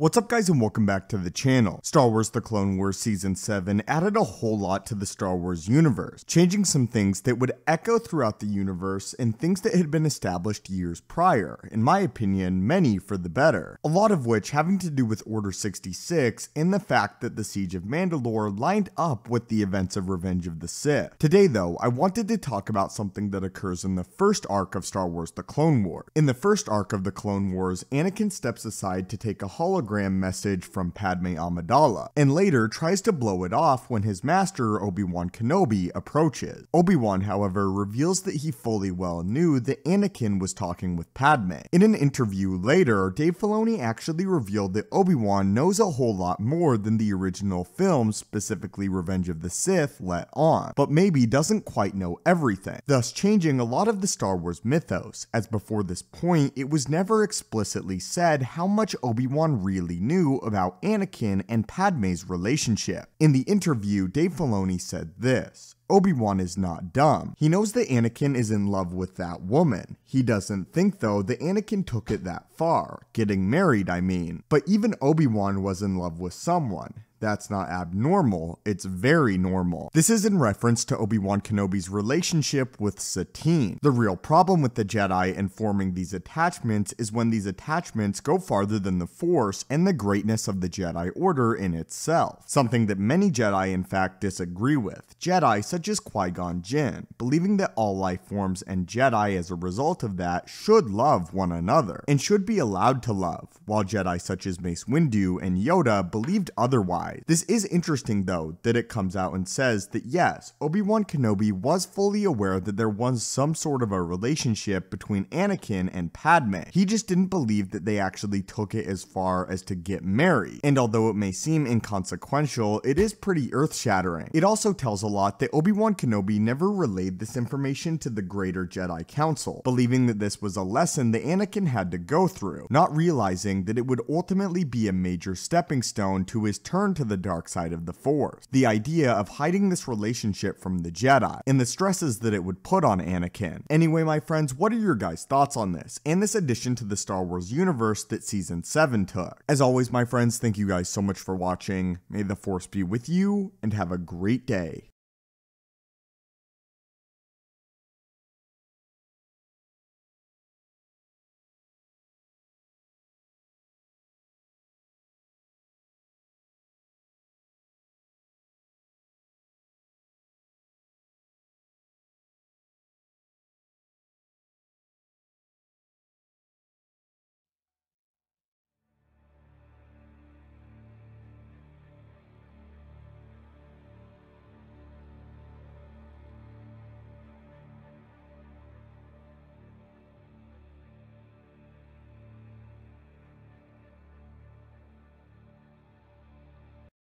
What's up guys and welcome back to the channel. Star Wars The Clone Wars Season 7 added a whole lot to the Star Wars universe, changing some things that would echo throughout the universe and things that had been established years prior, in my opinion, many for the better. A lot of which having to do with Order 66 and the fact that the Siege of Mandalore lined up with the events of Revenge of the Sith. Today though, I wanted to talk about something that occurs in the first arc of Star Wars The Clone Wars. In the first arc of The Clone Wars, Anakin steps aside to take a hologram hologram message from Padme Amidala, and later tries to blow it off when his master Obi-Wan Kenobi approaches. Obi-Wan, however, reveals that he fully well knew that Anakin was talking with Padme. In an interview later, Dave Filoni actually revealed that Obi-Wan knows a whole lot more than the original film, specifically Revenge of the Sith, let on, but maybe doesn't quite know everything, thus changing a lot of the Star Wars mythos, as before this point, it was never explicitly said how much Obi-Wan really really knew about Anakin and Padme's relationship. In the interview, Dave Filoni said this. Obi-Wan is not dumb. He knows that Anakin is in love with that woman. He doesn't think though that Anakin took it that far. Getting married, I mean. But even Obi-Wan was in love with someone. That's not abnormal, it's very normal. This is in reference to Obi-Wan Kenobi's relationship with Satine. The real problem with the Jedi in forming these attachments is when these attachments go farther than the Force and the greatness of the Jedi Order in itself. Something that many Jedi in fact disagree with. Jedi such as Qui-Gon Jinn, believing that all life forms and Jedi as a result of that should love one another, and should be allowed to love, while Jedi such as Mace Windu and Yoda believed otherwise this is interesting though that it comes out and says that yes, Obi-Wan Kenobi was fully aware that there was some sort of a relationship between Anakin and Padme. He just didn't believe that they actually took it as far as to get married. And although it may seem inconsequential, it is pretty earth-shattering. It also tells a lot that Obi-Wan Kenobi never relayed this information to the greater Jedi Council, believing that this was a lesson that Anakin had to go through, not realizing that it would ultimately be a major stepping stone to his turn to the dark side of the Force. The idea of hiding this relationship from the Jedi, and the stresses that it would put on Anakin. Anyway, my friends, what are your guys' thoughts on this, and this addition to the Star Wars universe that Season 7 took? As always, my friends, thank you guys so much for watching. May the Force be with you, and have a great day.